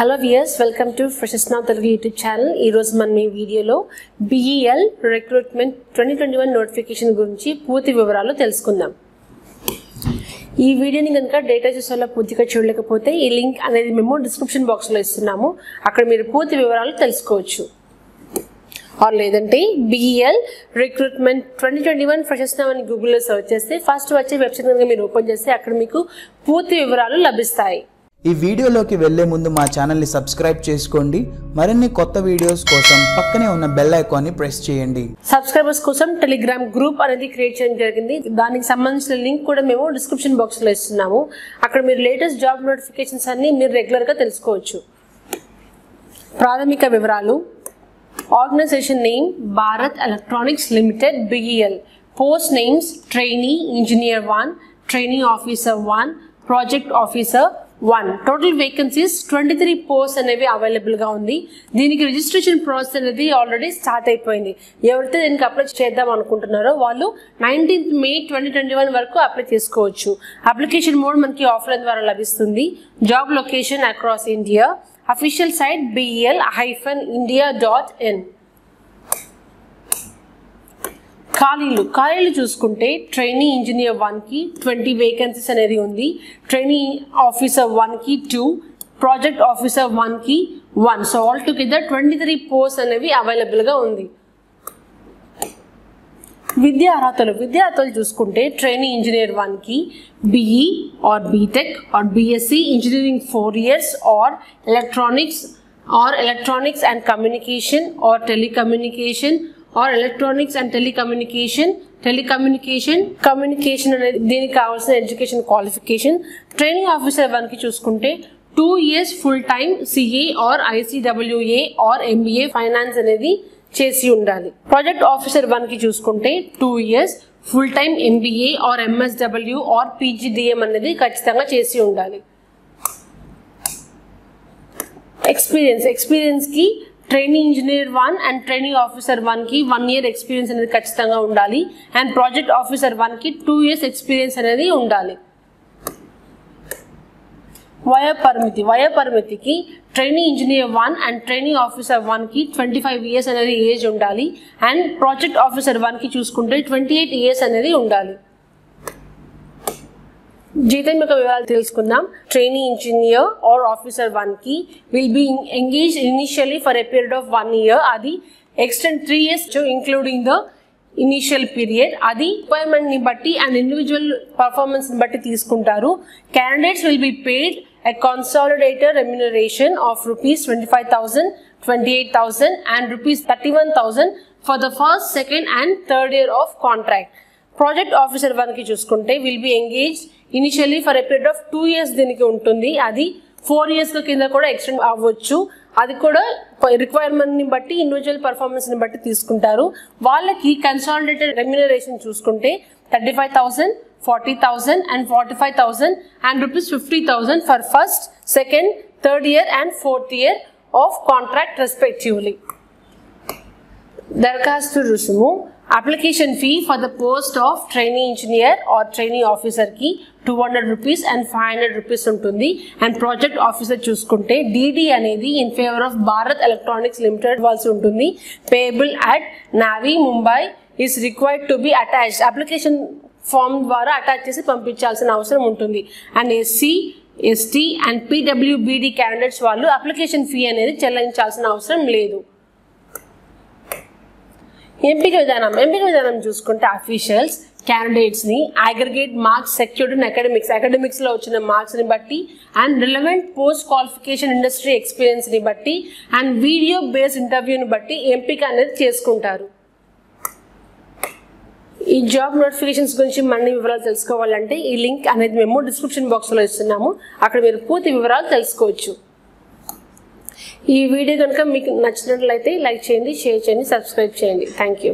Hello viewers welcome to freshers Telugu YouTube channel ఈరోజు మనం ఈ వీడియోలో BEL recruitment twenty twenty one notification గురించి పూర్తి వివరాలు తెలుసుకుందాం. ఈ వీడియోని కనుక డేటా చూసేలా పూర్తిగా చూడలేకపోతే ఈ లింక్ అనేది మేము డిస్క్రిప్షన్ బాక్స్లో ఇస్తున్నాము. అక్కడ మీరు పూర్తి వివరాలు తెలుసుకోవచ్చు. ఆర్ లేదంటే BEL recruitment twenty twenty one ఫ్రెషస్నా అని గూగుల్లో సెర్చ్ చేస్తే ఫస్ట్ వచ్చే వెబ్సైట్ కనుక మీరు ఓపెన్ చేస్తే అక్కడ మీకు పూర్తి వివరాలు లభిస్తాయి. ఈ వీడియోలోకి వెళ్ళే ముందు మా ఛానల్ని సబ్స్క్రైబ్ చేసుకోండి. మరిన్ని కొత్త వీడియోస్ కోసం పక్కనే ఉన్న బెల్ ఐకాన్ని ప్రెస్ చేయండి. సబ్స్క్రైబర్స్ కోసం టెలిగ్రామ్ గ్రూప్ అనేది క్రియేట్ చేయడం జరిగింది. దానికి సంబంధించిన లింక్ కూడా మేము డిస్క్రిప్షన్ బాక్స్లో ఇస్తున్నాము. అక్కడ మీరు లేటెస్ట్ జాబ్ నోటిఫికేషన్స్ అన్ని మీరు రెగ్యులర్గా తెలుసుకోవచ్చు. ప్రాథమిక వివరాలు. Organisation name Bharat Electronics Limited BEL post names trainee engineer one training officer one project officer one total vacancies twenty three post అనేవి అవైలబుల్గా ఉంది. దీనికి రిజిస్ట్రేషన్ ప్రాసెస్ అనేది ఆల్రెడీ స్టార్ట్ అయిపోయింది. ఎవరైతే దీనికి అప్లై చేద్దాం అనుకుంటున్నారో వాళ్ళు nineteenth May twenty twenty one వరకు అప్లై చేసుకోవచ్చు. అప్లికేషన్ మోడ్ మనకి ఆఫ్లైన్ ద్వారా లభిస్తుంది. Job location across India official site BEL hyphen India dot in ఖాళీలు. ఖాళీలు చూసుకుంటే ట్రైనీ ఇంజనీర్ వన్కి ట్వంటీ వేకెన్సీస్ అనేది ఉంది. ట్రైనీ ఆఫీసర్ వన్కి టూ ప్రాజెక్ట్ ఆఫీసర్ వన్కి one so all together twenty three post అనేవి అవైలబుల్గా ఉంది. విద్యా అర్హతలు విద్యా అర్హతలు చూసుకుంటే ట్రైనీ ఇంజనీర్ వన్కి BE or BTech or BSc engineering four years or electronics or electronics and communication or telecommunication or electronics and telecommunication telecommunication communication అనేది దీనికి కావాల్సిన ఎడ్యుకేషన్ క్వాలిఫికేషన్ ట్రైనింగ్ ఆఫీసర్ వన్కి చూసుకుంటే two years full time CA or ICWA or MBA finance అనేది చేసి ఉండాలి. Project officer వన్కి చూసుకుంటే two years full time MBA or MSW or PGDM అనేది ఖచ్చితంగా చేసి ఉండాలి. Experience ఎక్స్పీరియన్స్కి training engineer one and training officer వన్కి వన్ ఇయర్ ఎక్స్పీరియన్స్ అనేది ఖచ్చితంగా ఉండాలి. అండ్ ప్రాజెక్ట్ ఆఫీసర్ వన్కి టూ ఇయర్స్ ఎక్స్పీరియన్స్ అనేది ఉండాలి. వయో పరిమితి. వయో పరిమితికి training engineer one and training officer వన్కి ట్వంటీ ఫైవ్ ఇయర్స్ అనేది ఏజ్ ఉండాలి. అండ్ ప్రాజెక్ట్ ఆఫీసర్ వన్కి చూసుకుంటే ట్వంటీ ఎయిట్ ఇయర్స్ అనేది ఉండాలి. జీతం యొక్క వివరాలు తెలుసుకుందాం. ట్రైనింగ్ ఇంజనీర్ ఆర్ ఆఫీసర్ వన్కి will be engage initially for a period of one year అది extend three years including the initial period అది రిక్వైర్మెంట్ని బట్టి అండ్ ఇండివిజువల్ పర్ఫార్మెన్స్ని బట్టి తీసుకుంటారు. Candidates will be paid a consolidated remuneration of rupees 25,000, 28,000 and rupees 31,000 for the first, second and third year of contract. Project officer వన్కి చూసుకుంటే will be engage initially for a period of two years దీనికి ఉంటుంది. అది four years కింద కూడా extend అవ్వచ్చు. అది కూడా రిక్వైర్మెంట్ని బట్టి ఇండివిజువల్ పర్ఫార్మెన్స్ని బట్టి తీసుకుంటారు. వాళ్ళకి కన్సాలిడేటెడ్ రెమ్యునరేషన్ చూసుకుంటే thirty five thousand forty thousand and forty five thousand and rupees fifty thousand for first second third year and fourth year of contract respectively దరఖాస్తు రుసుము application fee for the post of training engineer or training ఆఫీసర్కి two hundred rupees and five hundred rupees ఉంటుంది and project officer చూసుకుంటే DD అనేది in favour of Bharat Electronics Limited ఇవ్వాల్సి ఉంటుంది payable at Navi Mumbai is required to be attached application form ద్వారా attach చేసి పంపించాల్సిన అవసరం ఉంటుంది. And SC ST and PWBD candidates వాళ్ళు అప్లికేషన్ ఫీ అనేది చెల్లించాల్సిన అవసరం లేదు. ఎంపిక విధానం ఎంపిక విధానం చూసుకుంటే officials క్యాండిడేట్స్ని aggregate marks secured in academics అకాడమిక్స్లో వచ్చిన మార్క్స్ని బట్టి and relevant post qualification industry ఎక్స్పీరియన్స్ని బట్టి అండ్ వీడియో బేస్డ్ ఇంటర్వ్యూని బట్టి ఎంపిక అనేది చేసుకుంటారు. ఈ జాబ్ నోటిఫికేషన్స్ గురించి మరిన్ని వివరాలు తెలుసుకోవాలంటే ఈ లింక్ అనేది మేము డిస్క్రిప్షన్ బాక్స్లో ఇస్తున్నాము. అక్కడ మీరు పూర్తి వివరాలు తెలుసుకోవచ్చు. ఈ వీడియో కనుక మీకు నచ్చినట్లయితే లైక్ చేయండి షేర్ చేయండి సబ్స్క్రైబ్ చేయండి. Thank you